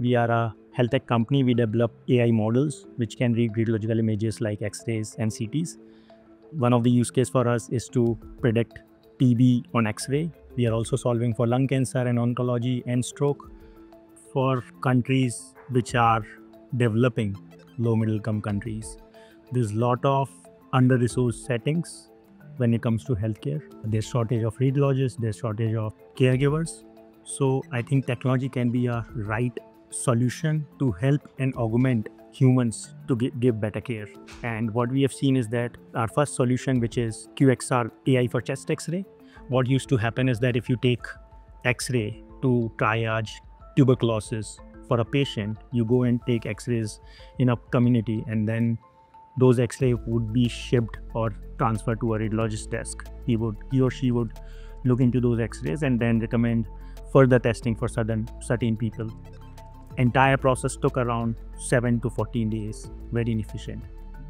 We are a health tech company. We develop AI models which can read radiological images like X-rays and CTs. One of the use case for us is to predict TB on X-ray. We are also solving for lung cancer and oncology and stroke for countries which are developing low middle income countries. There's a lot of under-resourced settings when it comes to healthcare. There's shortage of radiologists, there's shortage of caregivers. So I think technology can be a right solution to help and augment humans to give better care. And what we have seen is that our first solution, which is QXR AI for chest X-ray, what used to happen is that if you take X-ray to triage tuberculosis for a patient, you go and take X-rays in a community and then those X-ray would be shipped or transferred to a radiologist desk. He would, he or she would look into those X-rays and then recommend further testing for certain certain people. Entire process took around seven to 14 days. Very inefficient.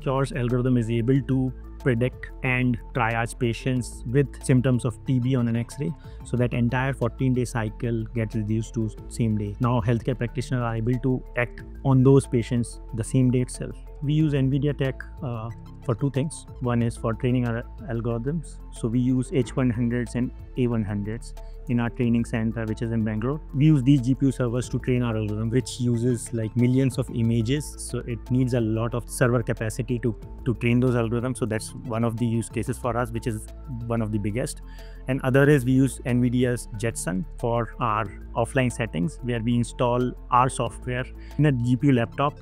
Qure's algorithm is able to predict and triage patients with symptoms of TB on an X-ray. So that entire 14-day cycle gets reduced to same day. Now healthcare practitioners are able to act on those patients the same day itself. We use NVIDIA tech uh, for two things. One is for training our algorithms. So we use H100s and A100s in our training center, which is in Bangalore. We use these GPU servers to train our algorithm, which uses like millions of images. So it needs a lot of server capacity to, to train those algorithms. So that's one of the use cases for us, which is one of the biggest. And other is we use NVIDIA's Jetson for our offline settings, where we install our software in a GPU laptop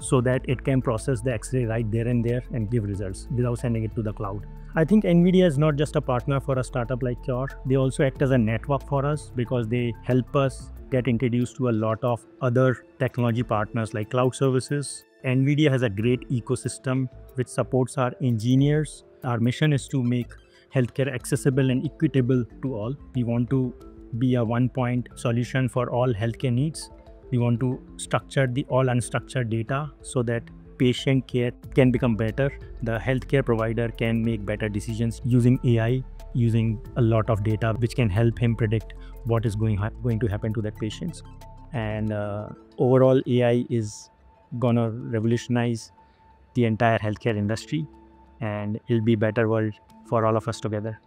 so that it can process the X-ray right there and there and give results without sending it to the cloud. I think NVIDIA is not just a partner for a startup like Qure. They also act as a network for us because they help us get introduced to a lot of other technology partners like cloud services. NVIDIA has a great ecosystem which supports our engineers. Our mission is to make healthcare accessible and equitable to all. We want to be a one point solution for all healthcare needs we want to structure the all unstructured data so that patient care can become better. The healthcare provider can make better decisions using AI, using a lot of data, which can help him predict what is going, going to happen to that patient. And uh, overall, AI is gonna revolutionize the entire healthcare industry, and it'll be better world for all of us together.